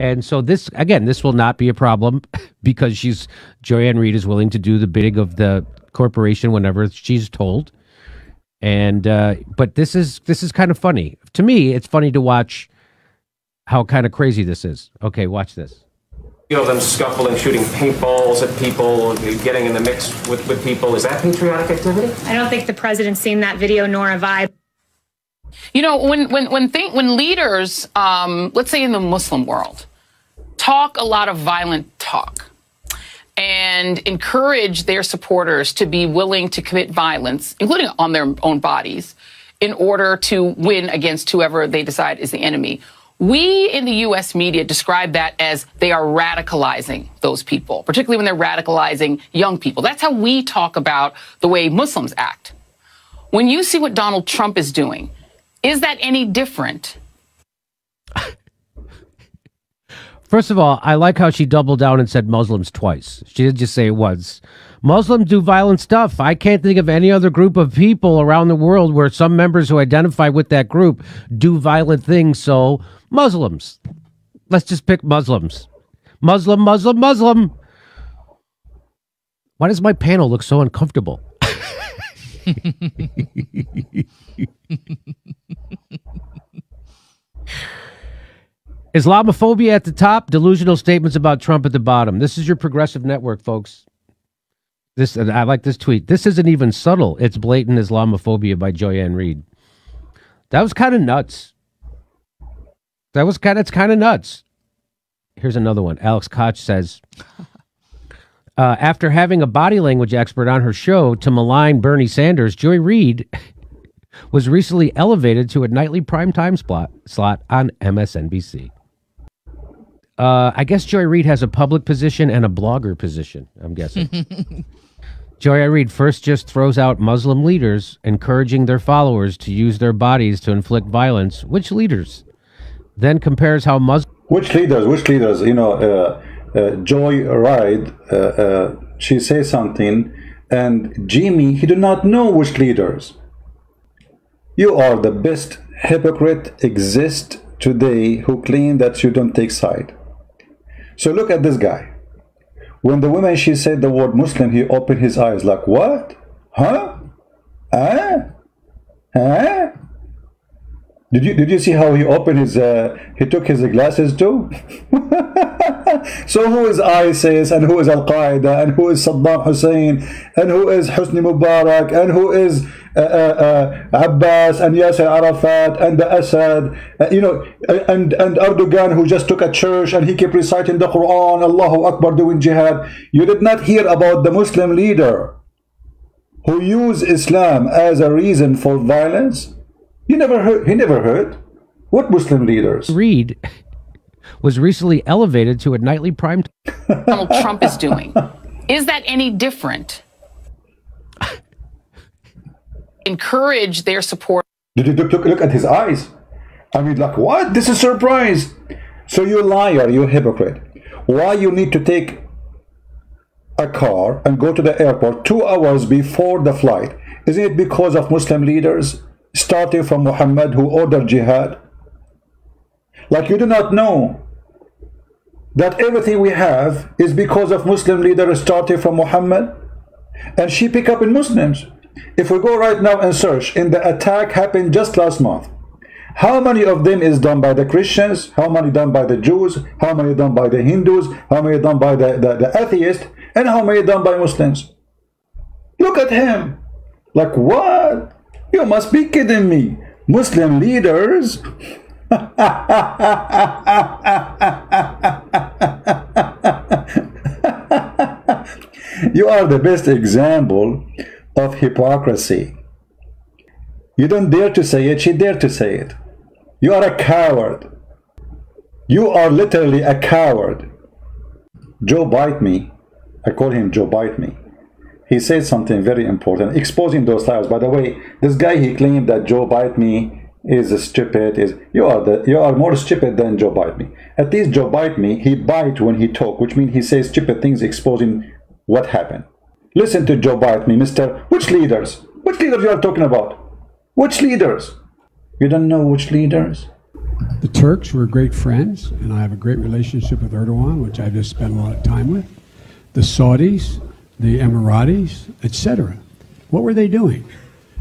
And so this again, this will not be a problem because she's Joy-Ann Reid is willing to do the bidding of the corporation whenever she's told. And uh, but this is this is kind of funny to me. It's funny to watch how kind of crazy this is. Okay, watch this. You know them scuffling, shooting paintballs at people, getting in the mix with, with people. Is that patriotic activity? I don't think the president's seen that video, nor have I. You know, when when when think, when leaders, um, let's say in the Muslim world, talk a lot of violent talk and encourage their supporters to be willing to commit violence, including on their own bodies, in order to win against whoever they decide is the enemy. We in the U.S. media describe that as they are radicalizing those people, particularly when they're radicalizing young people. That's how we talk about the way Muslims act. When you see what Donald Trump is doing, is that any different? First of all, I like how she doubled down and said Muslims twice. She didn't just say it once. Muslims do violent stuff. I can't think of any other group of people around the world where some members who identify with that group do violent things. So, Muslims. Let's just pick Muslims. Muslim, Muslim, Muslim. Why does my panel look so uncomfortable? Islamophobia at the top, delusional statements about Trump at the bottom. This is your progressive network, folks. This I like this tweet. This isn't even subtle. It's blatant Islamophobia by Joy-Ann Reid. That was kind of nuts. That was kind of it's kind of nuts. Here's another one. Alex Koch says, uh, after having a body language expert on her show to malign Bernie Sanders, Joy Reid was recently elevated to a nightly primetime slot slot on MSNBC. Uh, I guess Joy Reid has a public position and a blogger position, I'm guessing. Joy Reid first just throws out Muslim leaders encouraging their followers to use their bodies to inflict violence. Which leaders? Then compares how Muslim. Which leaders? Which leaders? You know, uh, uh, Joy Reid, uh, uh, she says something, and Jimmy, he do not know which leaders. You are the best hypocrite exist today who claim that you don't take side. So look at this guy. When the woman, she said the word Muslim, he opened his eyes like, what? Huh? Huh? Huh? Did you did you see how he opened his uh, he took his glasses too? so who is ISIS and who is Al Qaeda and who is Saddam Hussein and who is Hosni Mubarak and who is Uh, uh, uh, Abbas and Yasser Arafat and the Assad, uh, you know, and and Erdogan who just took a church and he kept reciting the Quran, Allahu Akbar, doing jihad. You did not hear about the Muslim leader who used Islam as a reason for violence You never heard. He never heard. What Muslim leaders? Reid was recently elevated to a nightly prime. Donald Trump is doing. Is that any different? Encourage their support. You look, look at his eyes? I mean, like, what? This is surprise. So you liar, you hypocrite. Why you need to take a car and go to the airport two hours before the flight? Isn't it because of Muslim leaders? starting from Muhammad who ordered jihad? Like you do not know that everything we have is because of Muslim leaders starting from Muhammad? And she pick up in Muslims. If we go right now and search in the attack happened just last month, how many of them is done by the Christians? How many done by the Jews? How many done by the Hindus? How many done by the, the, the atheists? And how many done by Muslims? Look at him. Like what? You must be kidding me. Muslim leaders. you are the best example of hypocrisy. You don't dare to say it, she dare to say it. You are a coward. You are literally a coward. Joe Bite Me. I call him Joe Bite Me he said something very important, exposing those liars. By the way, this guy he claimed that Joe Bite Me is stupid. Is you are the you are more stupid than Joe Bite Me. At least Joe Bite Me, he bite when he talk, which means he says stupid things, exposing what happened. Listen to Joe Bite Me, Mister. Which leaders? Which leaders you are talking about? Which leaders? You don't know which leaders? The Turks were great friends, and I have a great relationship with Erdogan, which I've just spent a lot of time with. The Saudis, the Emiratis, etc. What were they doing?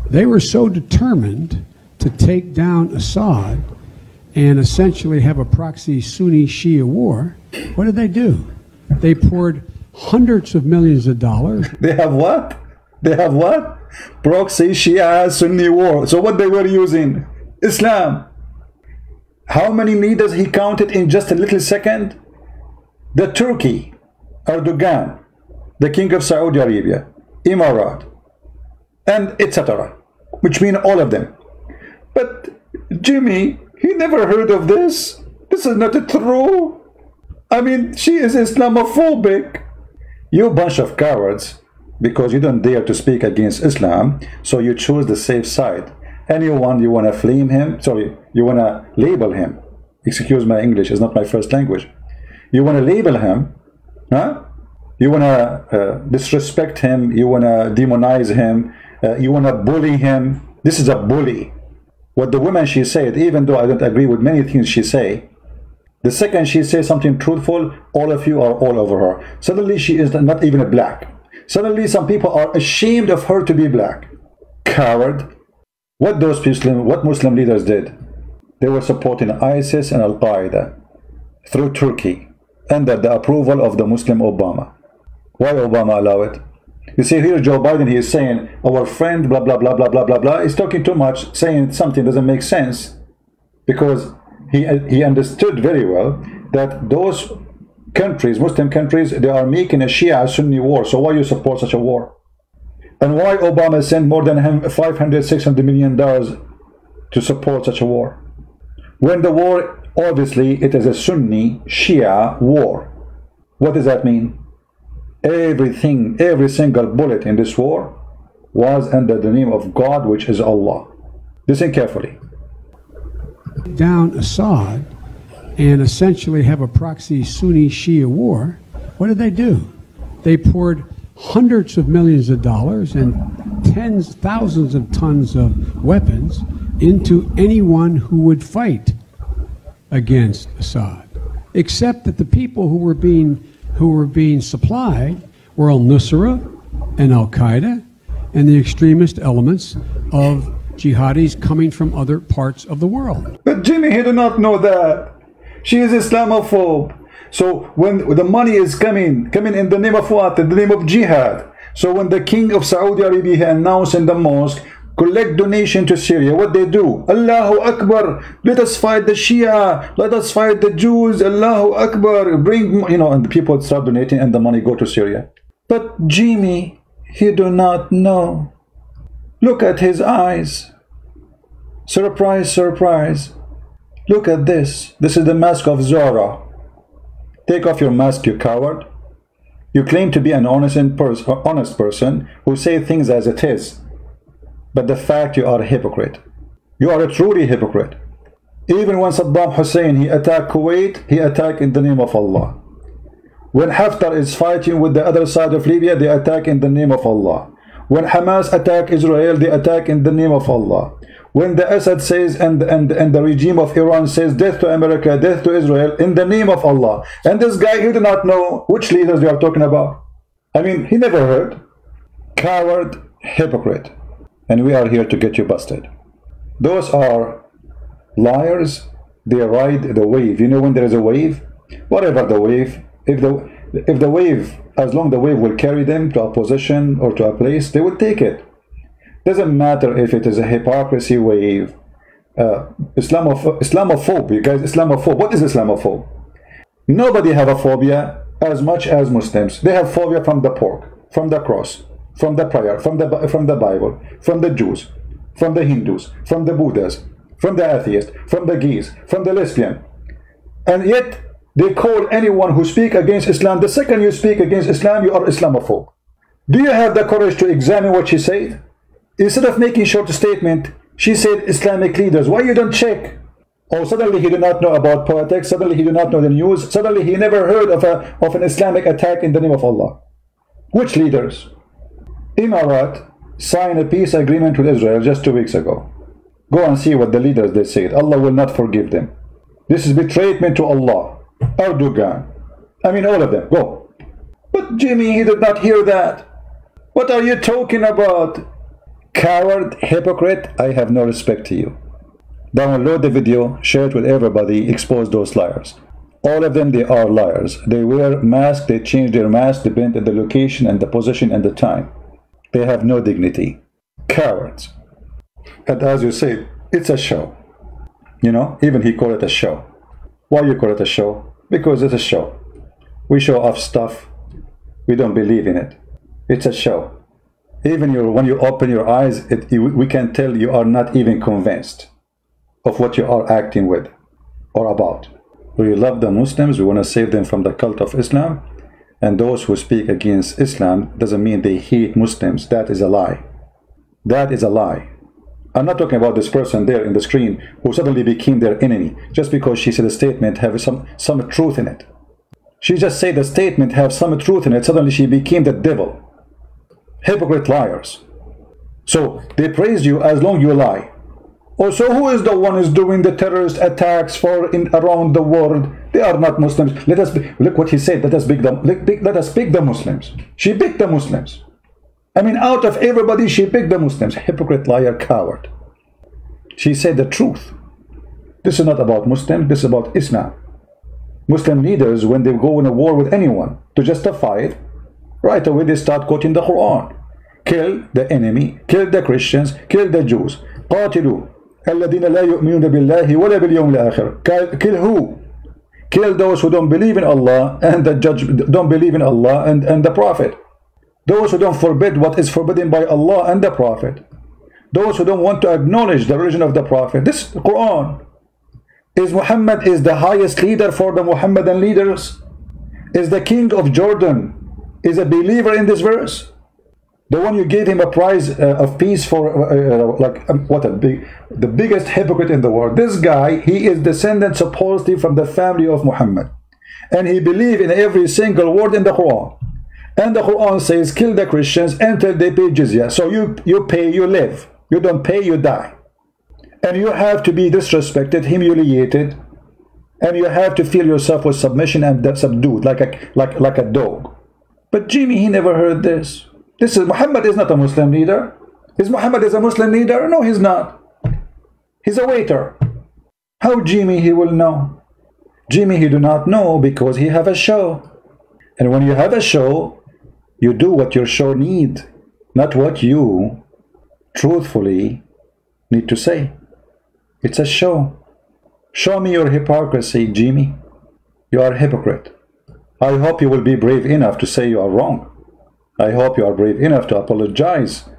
They were so determined to take down Assad and essentially have a proxy Sunni Shia war. What did they do? They poured hundreds of millions of dollars. They have what? They have what? Proxy Shia Sunni war. So what they were using? Islam. How many leaders he counted in just a little second? The Turkey, Erdogan, the King of Saudi Arabia, Emirat, and etc. Which mean all of them. But Jimmy, he never heard of this. This is not true. I mean, she is Islamophobic. You bunch of cowards, because you don't dare to speak against Islam, so you choose the safe side. Anyone you want to flame him, sorry, you want to label him. Excuse my English, it's not my first language. You want to label him, huh? You want to uh, disrespect him, you want to demonize him, uh, you want to bully him. This is a bully. What the woman she said, even though I don't agree with many things she say, the second she says something truthful, all of you are all over her. Suddenly she is not even a black. Suddenly some people are ashamed of her to be black. Coward. What those Muslim, what Muslim leaders did, they were supporting ISIS and Al-Qaeda through Turkey under the approval of the Muslim Obama. Why Obama allow it? You see here Joe Biden, he is saying, our friend, blah, blah, blah, blah, blah, blah, blah. He's talking too much, saying something doesn't make sense because he, he understood very well that those countries, Muslim countries, they are making a Shia-Sunni war. So why you support such a war? And why Obama sent more than 500, 600 million dollars to support such a war? When the war, obviously, it is a Sunni Shia war. What does that mean? Everything, every single bullet in this war was under the name of God, which is Allah. Listen carefully. Down Assad and essentially have a proxy Sunni Shia war. What did they do? They poured hundreds of millions of dollars and tens, thousands of tons of weapons into anyone who would fight against Assad. Except that the people who were being who were being supplied were Al Nusra and Al Qaeda and the extremist elements of jihadis coming from other parts of the world. But Jimmy, he did not know that. She is Islamophobe. So when the money is coming, coming in the name of what? In the name of jihad. So when the king of Saudi Arabia announced in the mosque, collect donation to Syria, what they do? Allahu Akbar, let us fight the Shia, let us fight the Jews, Allahu Akbar, bring, you know, and the people start donating and the money go to Syria. But Jimmy, he do not know. Look at his eyes. Surprise, surprise. Look at this. This is the mask of Zorro. Take off your mask, you coward. You claim to be an honest, pers honest person who say things as it is. But the fact you are a hypocrite. You are a truly hypocrite. Even when Saddam Hussein he attacked Kuwait, he attacked in the name of Allah. When Haftar is fighting with the other side of Libya, they attack in the name of Allah. When Hamas attack Israel, they attack in the name of Allah when the Assad says and, and, and the regime of Iran says death to America, death to Israel in the name of Allah. And this guy, he did not know which leaders you are talking about. I mean, he never heard. Coward, hypocrite. And we are here to get you busted. Those are liars. They ride the wave. You know when there is a wave? Whatever the wave, if the if the wave, as long the wave will carry them to a position or to a place, they will take it. Doesn't matter if it is a hypocrisy wave, uh, Islamoph Islamophobe. You guys, Islamophobe. What is Islamophobe? Nobody have a phobia as much as Muslims. They have phobia from the pork, from the cross, from the prayer, from the from the Bible, from the Jews, from the Hindus, from the Buddhas, from the atheist, from the gays, from the lesbian, and yet they call anyone who speak against Islam. The second you speak against Islam, you are Islamophobe. Do you have the courage to examine what she said? Instead of making short statement, she said Islamic leaders. Why you don't check? Or suddenly he did not know about politics. Suddenly he did not know the news. Suddenly he never heard of, a, of an Islamic attack in the name of Allah. Which leaders? Emirat signed a peace agreement with Israel just two weeks ago. Go and see what the leaders they said. Allah will not forgive them. This is betrayment to Allah. Erdogan. I mean, all of them. Go. But Jimmy, he did not hear that. What are you talking about? Coward, hypocrite, I have no respect to you. Download the video, share it with everybody, expose those liars. All of them, they are liars. They wear masks, they change their mask depending on the location and the position and the time. They have no dignity. Cowards. And as you say, it's a show. You know, even he called it a show. Why you call it a show? Because it's a show. We show off stuff. We don't believe in it. It's a show. Even your, when you open your eyes, it, you, we can tell you are not even convinced of what you are acting with or about. We love the Muslims. We want to save them from the cult of Islam. And those who speak against Islam doesn't mean they hate Muslims. That is a lie. That is a lie. I'm not talking about this person there in the screen who suddenly became their enemy just because she said a statement have some, some truth in it. She just said the statement have some truth in it. Suddenly she became the devil. Hypocrite liars. So they praise you as long you lie. Oh, so who is the one who's doing the terrorist attacks for in around the world? They are not Muslims. Let us be, look what he said. Let us pick them. Let, let us pick the Muslims. She picked the Muslims. I mean, out of everybody, she picked the Muslims. Hypocrite, liar, coward. She said the truth. This is not about Muslims, this is about Islam. Muslim leaders, when they go in a war with anyone to justify it, right away they start quoting the Quran. Kill the enemy, kill the Christians, kill the Jews. قاتلوا الذين لا يؤمنون بالله ولا باليوم الآخر. Kill who? Kill those who don't believe in Allah and the judge don't believe in Allah and, and the Prophet. Those who don't forbid what is forbidden by Allah and the Prophet. Those who don't want to acknowledge the religion of the Prophet. This Quran. Is Muhammad is the highest leader for the Muhammadan leaders? Is the king of Jordan is a believer in this verse? The one you gave him a prize uh, of peace for, uh, uh, like um, what a big, the biggest hypocrite in the world. This guy, he is descendant supposedly from the family of Muhammad, and he believed in every single word in the Quran. And the Quran says, kill the Christians until they pay jizya. So you, you pay, you live. You don't pay, you die. And you have to be disrespected, humiliated, and you have to feel yourself with submission and subdued, like a, like, like a dog. But Jimmy, he never heard this. This is Muhammad is not a Muslim leader. Is Muhammad is a Muslim leader? No, he's not. He's a waiter. How Jimmy he will know? Jimmy he do not know because he have a show. And when you have a show, you do what your show need, not what you truthfully need to say. It's a show. Show me your hypocrisy, Jimmy. You are a hypocrite. I hope you will be brave enough to say you are wrong. I hope you are brave enough to apologize.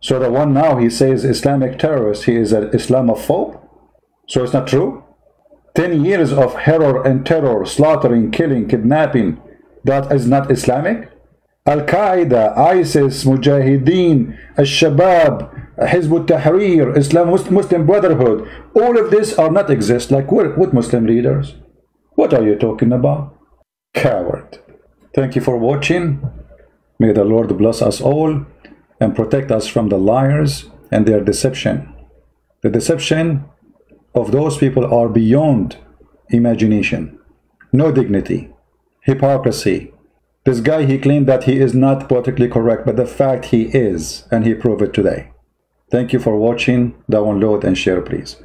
So the one now he says Islamic terrorist, he is an Islamophobe? So it's not true? Ten years of horror and terror, slaughtering, killing, kidnapping, that is not Islamic? Al-Qaeda, ISIS, Mujahideen, Al-Shabaab, Hizb ut-Tahrir, Islam, Muslim Brotherhood, all of this are not exist like what Muslim leaders? What are you talking about? Coward. Thank you for watching. May the Lord bless us all and protect us from the liars and their deception. The deception of those people are beyond imagination. No dignity, hypocrisy, this guy, he claimed that he is not politically correct, but the fact he is, and he proved it today. Thank you for watching. Download and share, please.